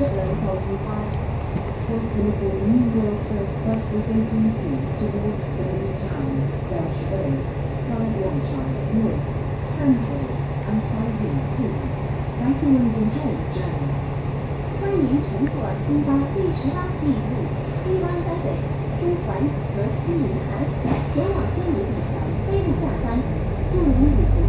欢迎乘坐新发 D18P 路，新安街北、朱环和西民台，前往仙林机场飞鹿下站，注意。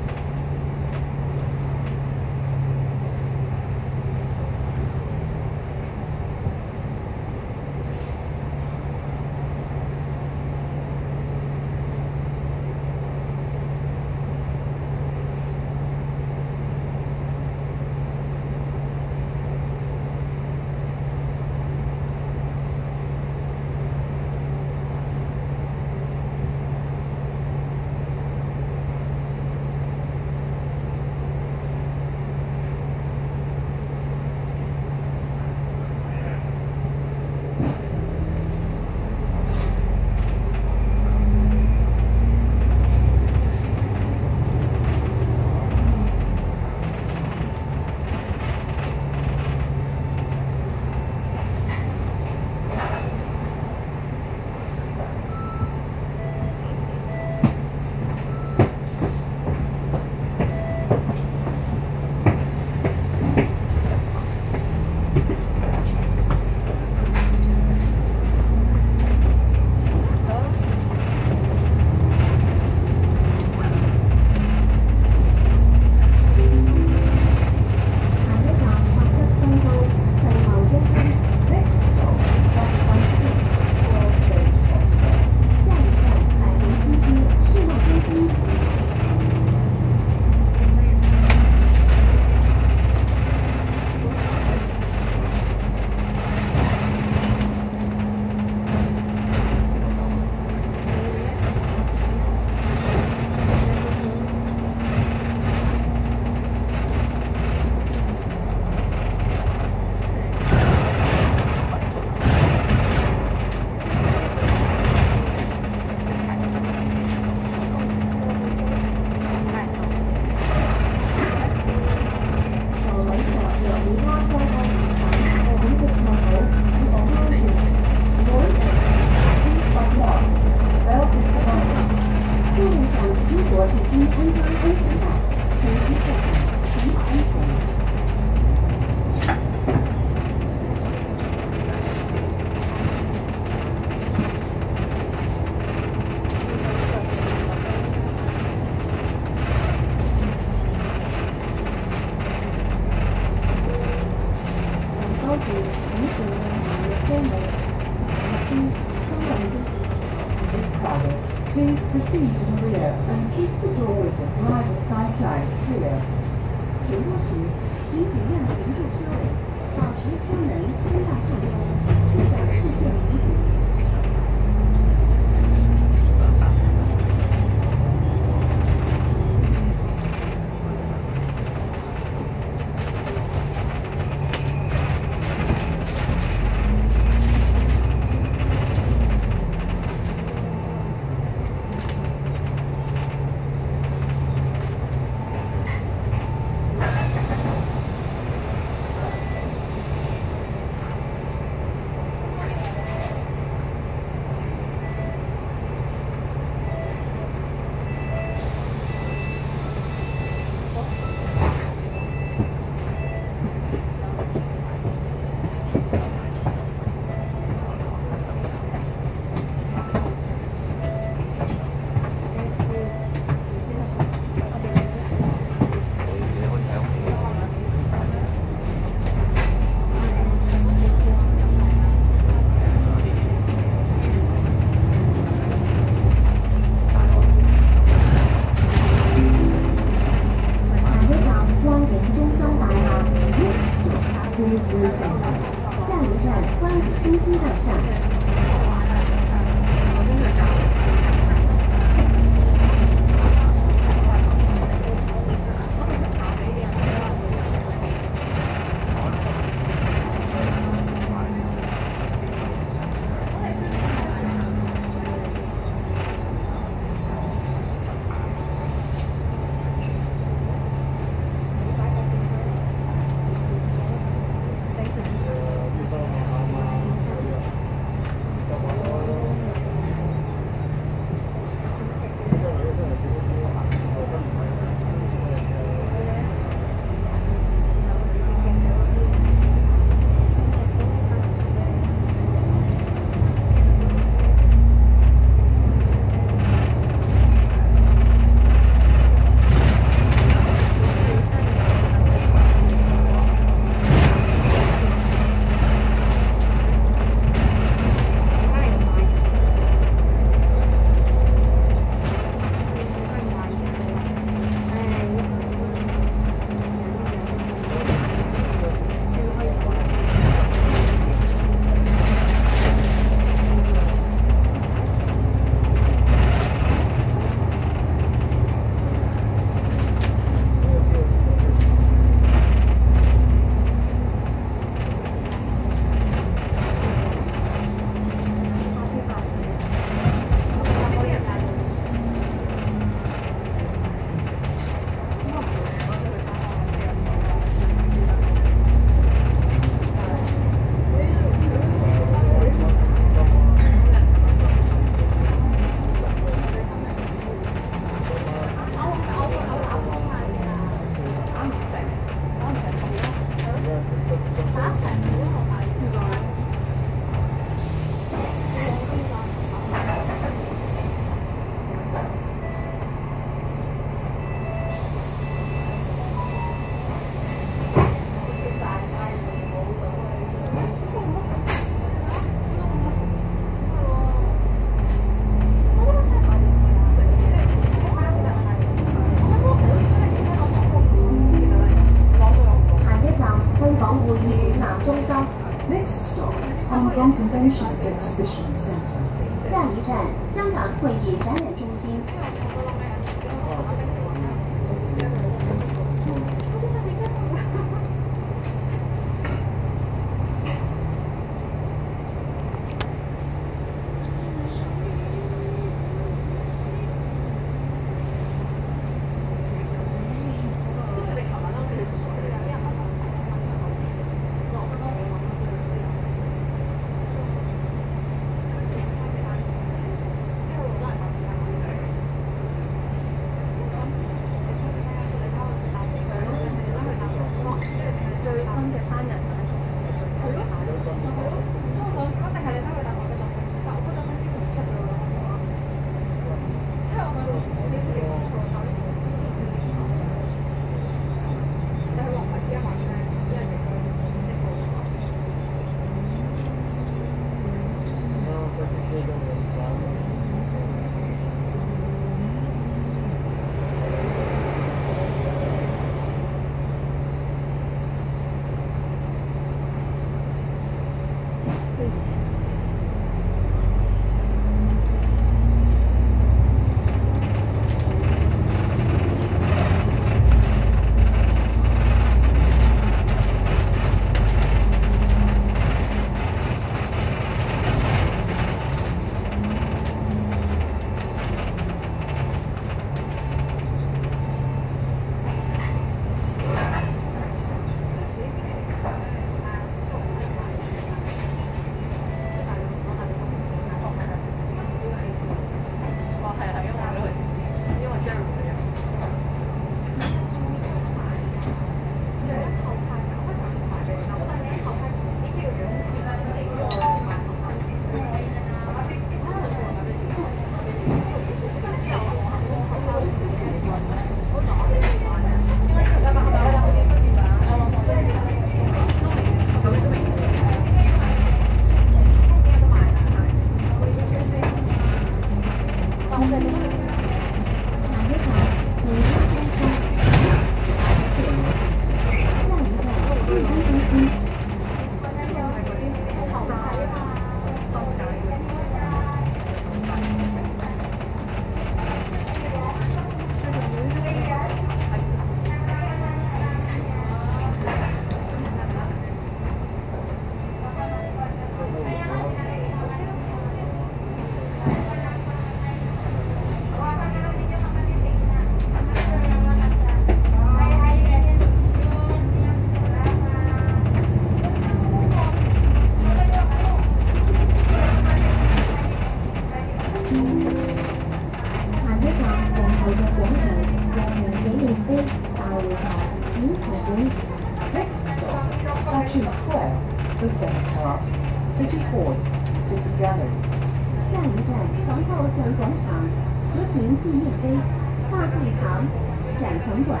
城管。